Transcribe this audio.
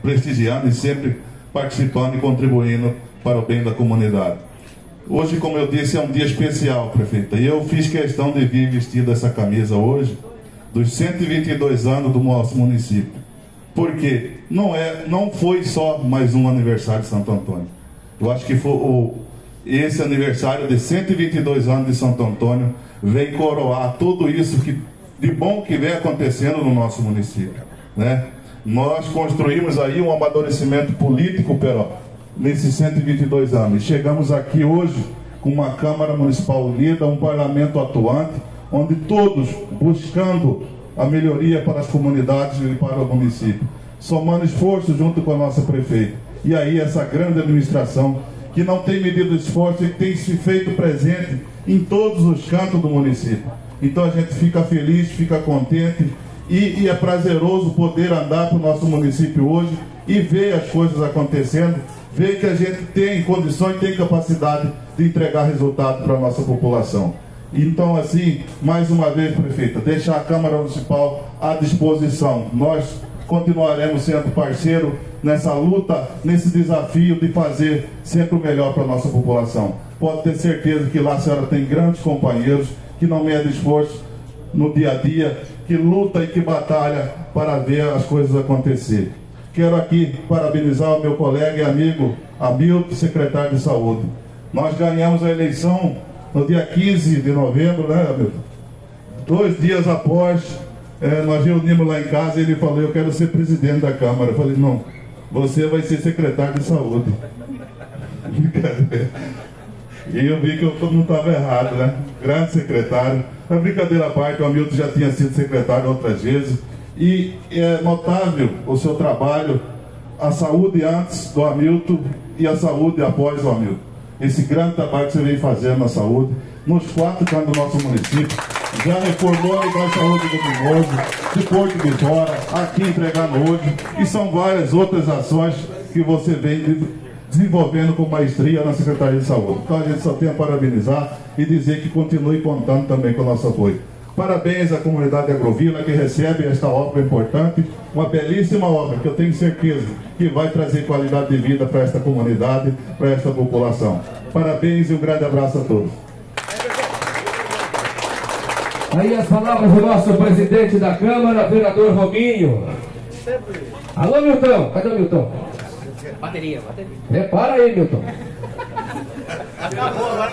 prestigiando e sempre participando e contribuindo para o bem da comunidade. Hoje, como eu disse, é um dia especial, prefeita, e eu fiz questão de vir vestido essa camisa hoje, dos 122 anos do nosso município. Porque não, é, não foi só mais um aniversário de Santo Antônio. Eu acho que foi o, esse aniversário de 122 anos de Santo Antônio vem coroar tudo isso que, de bom que vem acontecendo no nosso município. Né? Nós construímos aí um amadurecimento político, Peró, nesses 122 anos. Chegamos aqui hoje com uma Câmara Municipal unida, um parlamento atuante, onde todos buscando a melhoria para as comunidades e para o município, somando esforço junto com a nossa prefeita. E aí essa grande administração que não tem medido esforço e que tem se feito presente em todos os cantos do município. Então a gente fica feliz, fica contente e, e é prazeroso poder andar para o nosso município hoje e ver as coisas acontecendo, ver que a gente tem condições, tem capacidade de entregar resultado para a nossa população. Então, assim, mais uma vez, prefeita, deixar a Câmara Municipal à disposição. Nós continuaremos sendo parceiro nessa luta, nesse desafio de fazer sempre o melhor para a nossa população. Pode ter certeza que lá a senhora tem grandes companheiros que não medem esforço no dia a dia, que luta e que batalha para ver as coisas acontecer. Quero aqui parabenizar o meu colega e amigo Hamilton, secretário de Saúde. Nós ganhamos a eleição no dia 15 de novembro, né, Hamilton? Dois dias após, é, nós reunimos lá em casa e ele falou: Eu quero ser presidente da Câmara. Eu falei: Não, você vai ser secretário de Saúde. E eu vi que eu não estava errado, né? Grande secretário. A brincadeira à parte, o Hamilton já tinha sido secretário outras vezes. E é notável o seu trabalho, a saúde antes do Hamilton e a saúde após o Hamilton. Esse grande trabalho que você vem fazendo na saúde, nos quatro cantos do nosso município. Já reformou a de Saúde do Mimoso, de Porto de Fora, aqui entregando hoje. E são várias outras ações que você vem desenvolvendo com maestria na Secretaria de Saúde. Então a gente só tem a parabenizar e dizer que continue contando também com o nosso apoio. Parabéns à comunidade agrovila que recebe esta obra importante, uma belíssima obra que eu tenho certeza que vai trazer qualidade de vida para esta comunidade, para esta população. Parabéns e um grande abraço a todos. Aí as palavras do nosso presidente da Câmara, vereador Robinho. Alô, Milton. Cadê o Milton? Bateria, bateria. Repara aí, Milton.